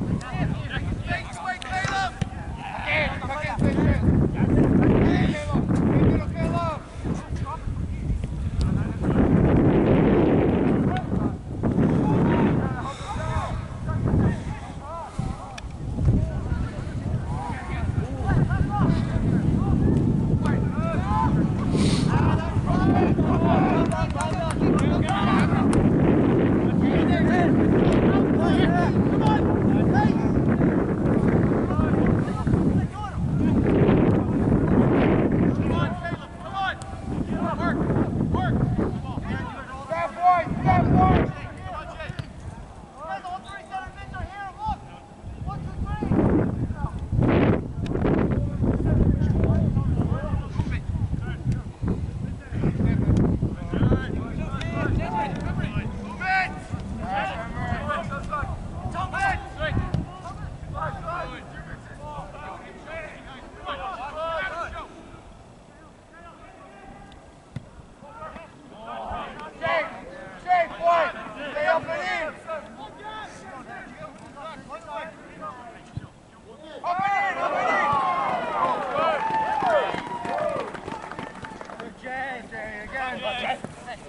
Yeah.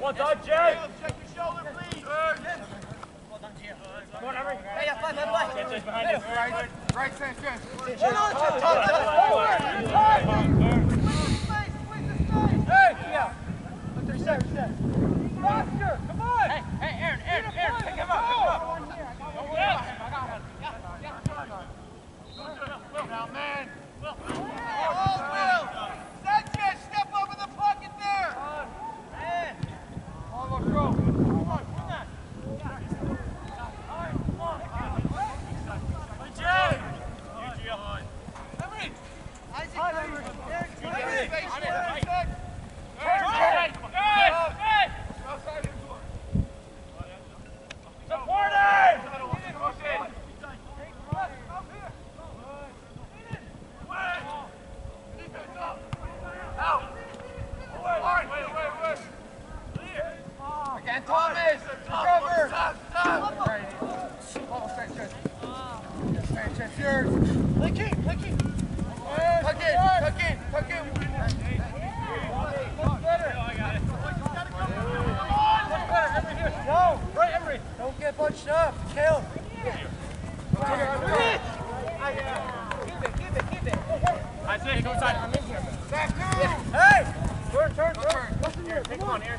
Well done, Jay. Check your shoulder, please. Well done, Jay. Hey, yeah, five, head left. Sanchez behind you. Right, right, Sanchez. Hold on, Sanchez. Top, top, forward. Hey, yeah. Look, there's there, there's there. Roster, come on. Hey, hey, Aaron, Aaron, Aaron, pick him up, pick him up. Don't worry about him, I got one. Yeah, yeah. Now, man.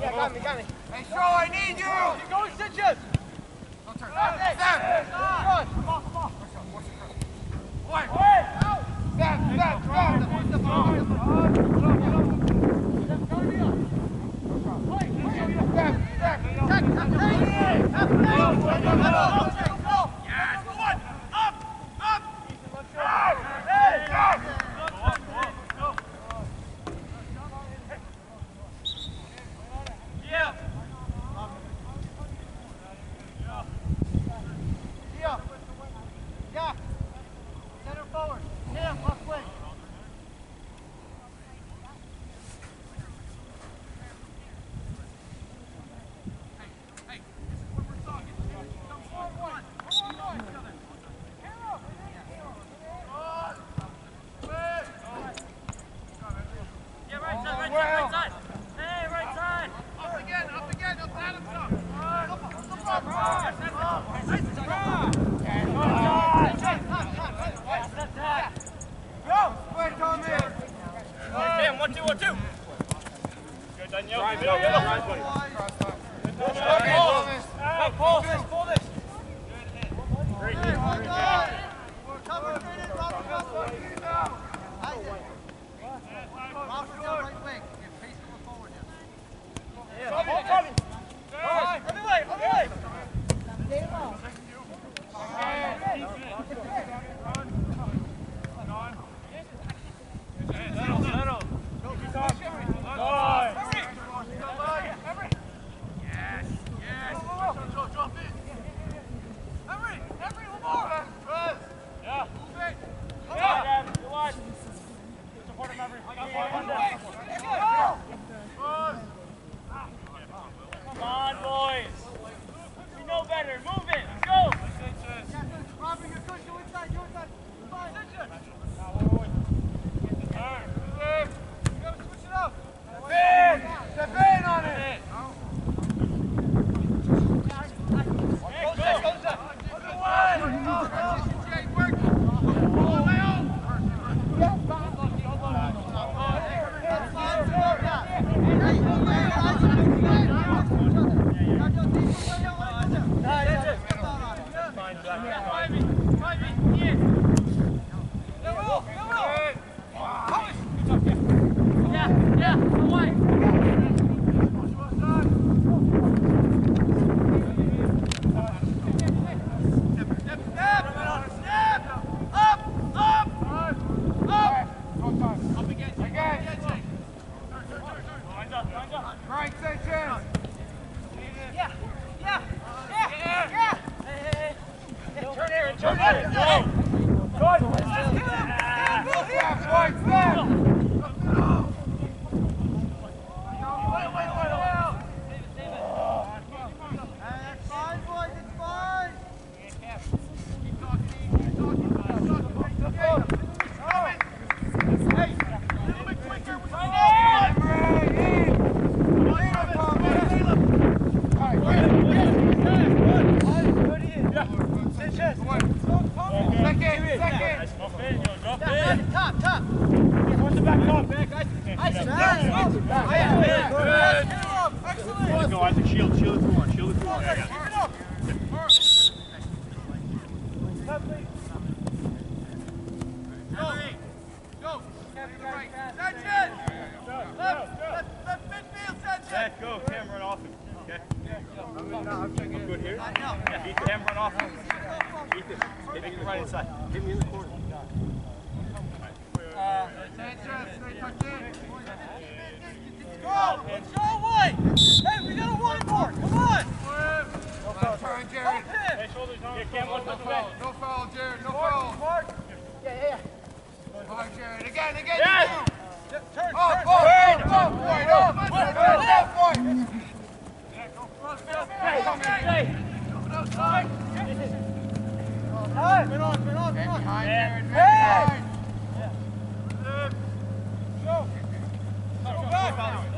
Yeah, got me, got me. Hey, Shaw, I need you! You're going stitches! Don't turn. Back. Back. Back. Back. Come on, come on. Back, back, back. The ball, the ball. Back, back. Back, back. Back, back. Marshall, No foul, Jared. No Mark, foul. Mark. Yeah, yeah, yeah. All right, Jared. Again, again. Yes. Turn, turn, oh, turn, oh, turn. Oh, oh, boy, turn, Left, turn, boy. turn, go turn, Bill. turn, come turn, Go turn, Hey. turn, on, turn, on, turn, on. turn, Jared. turn, Behind. turn, Show. turn, back.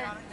Back,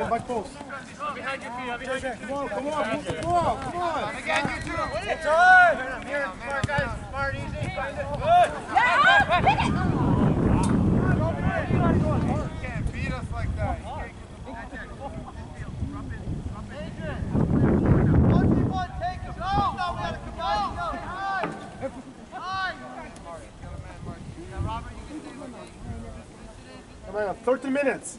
Ryan, back post. Behind you, Come on, come on. Come on. Again, you two. It's on. Here, smart guys. Smart, easy. Good. Yeah, pick it. You can't beat us like that. You can't get the ball. Come on, 30 minutes.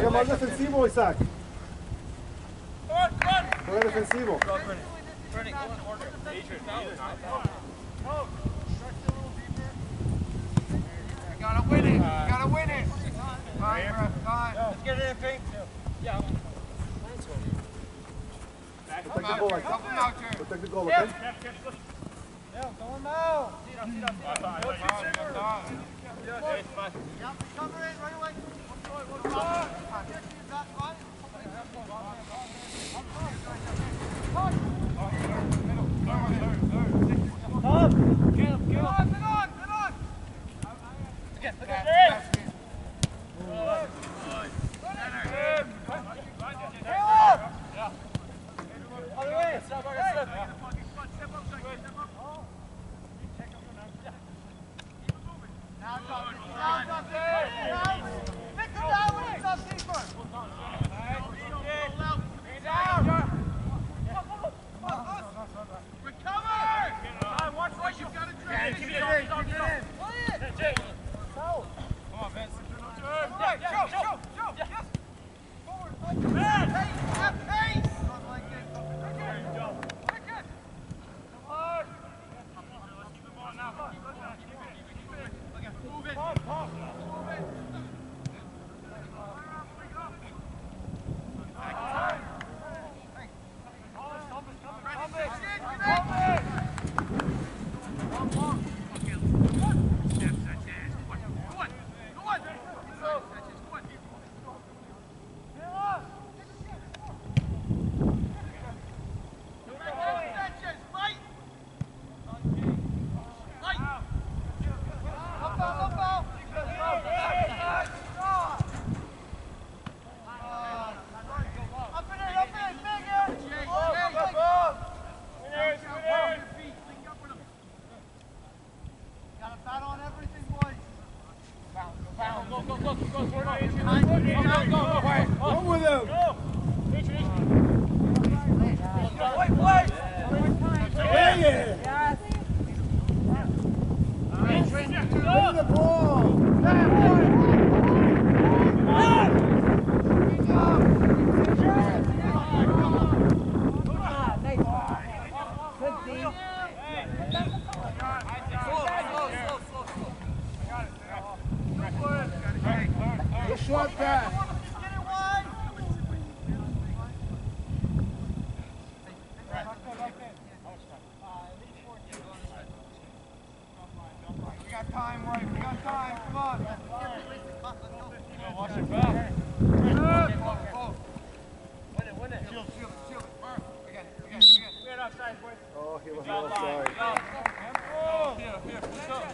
Juega más defensivo, Isaac. Juega defensivo. Gotta win it. Gotta win it. Let's get it in, Pink. Yeah. Protect the goal. Protect the goal, okay? Yeah, throw him out. Cover it right away. Come! got time, right? We got time. Come on. Yeah, watch your back. Oh, he was offside. Here, here, push up.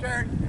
Karen.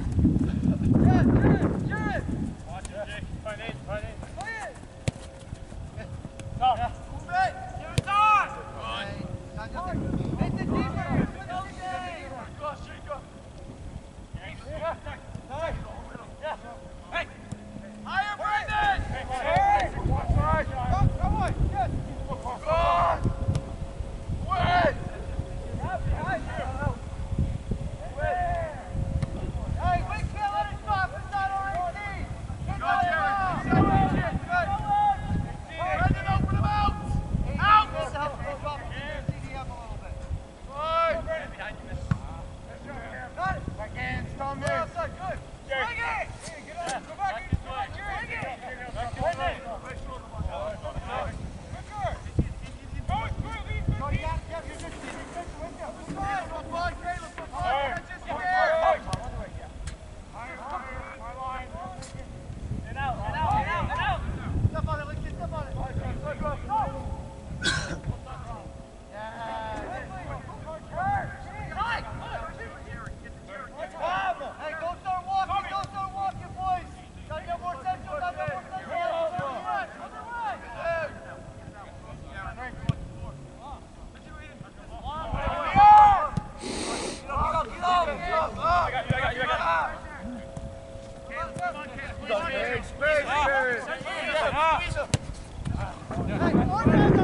Vai, corre,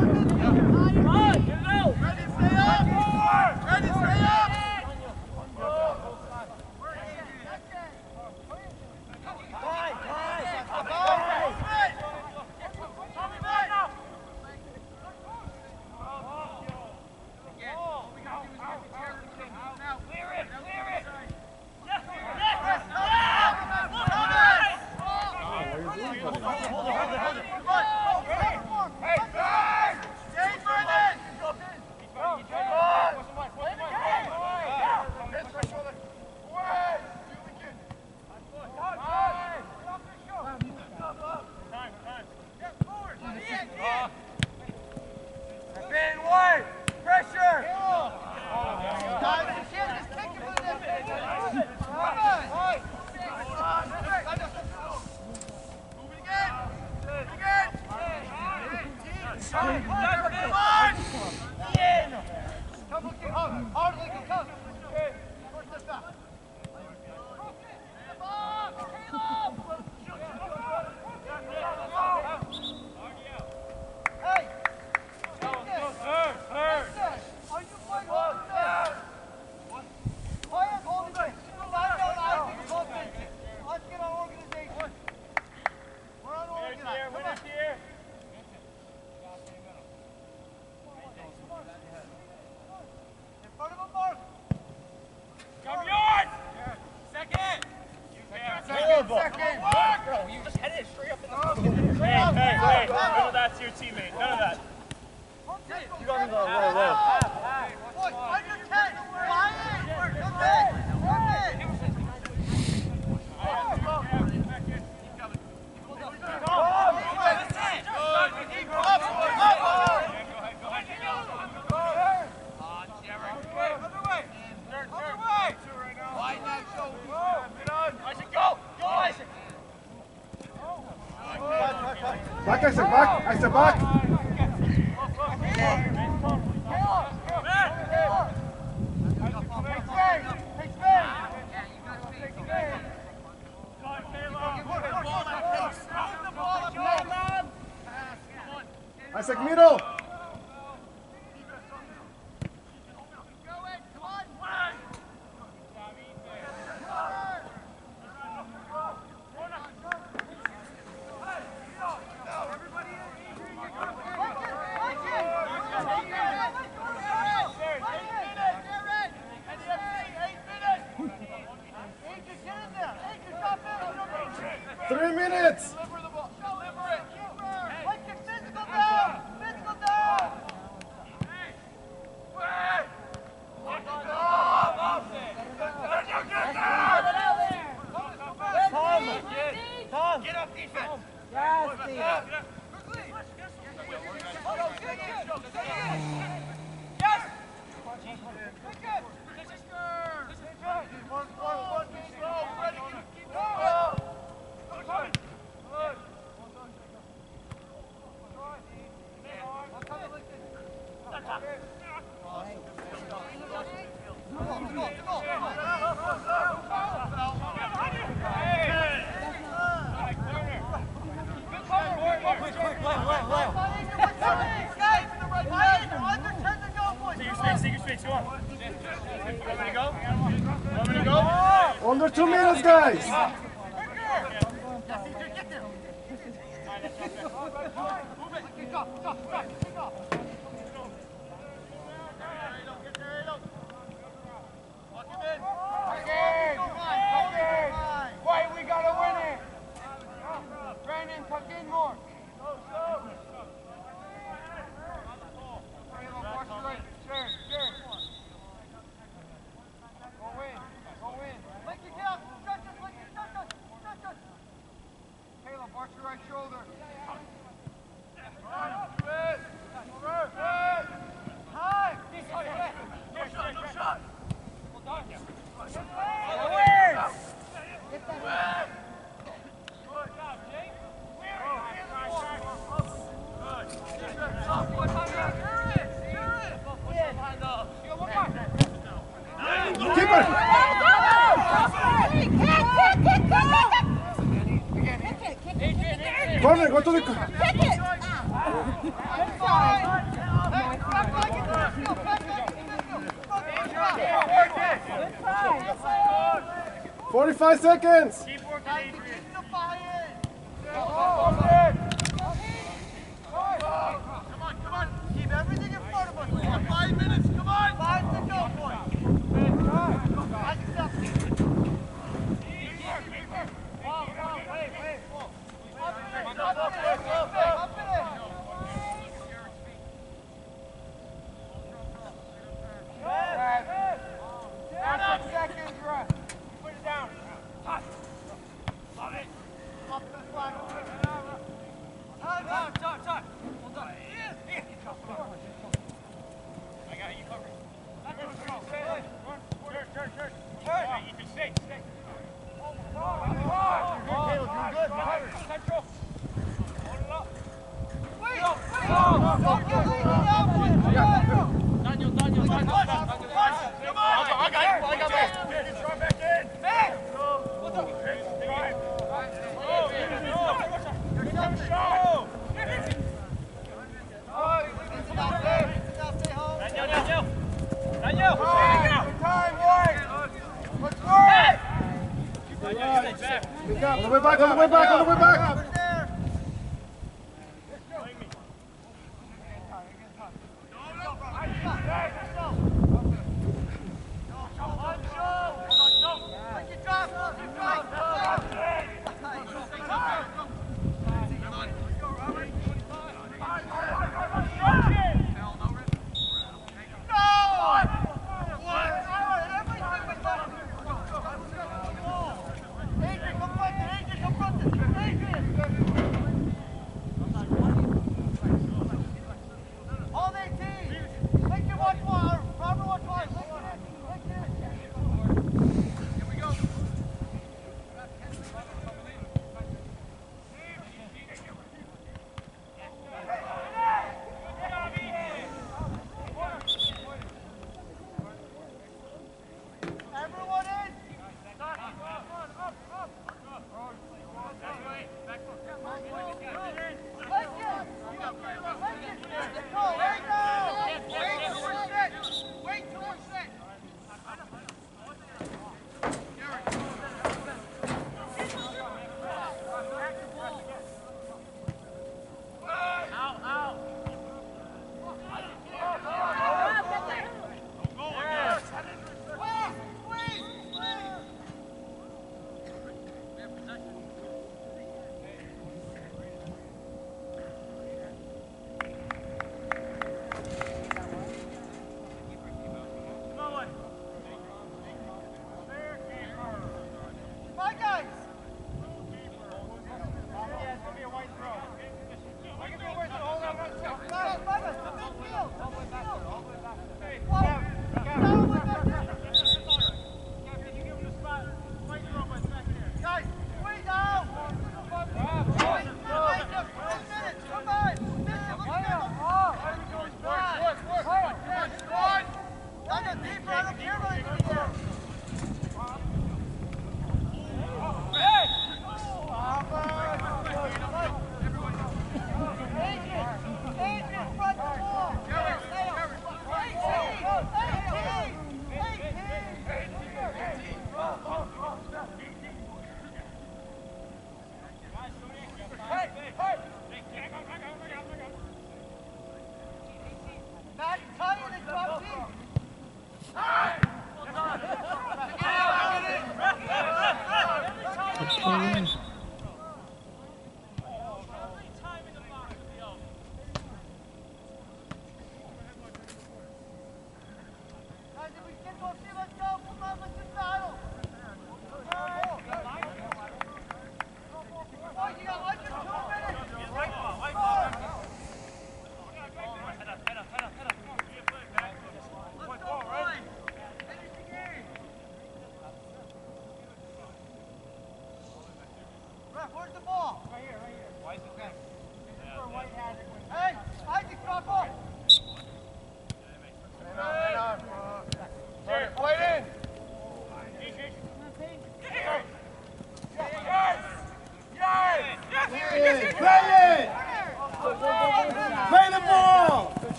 seconds.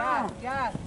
Full. Yes.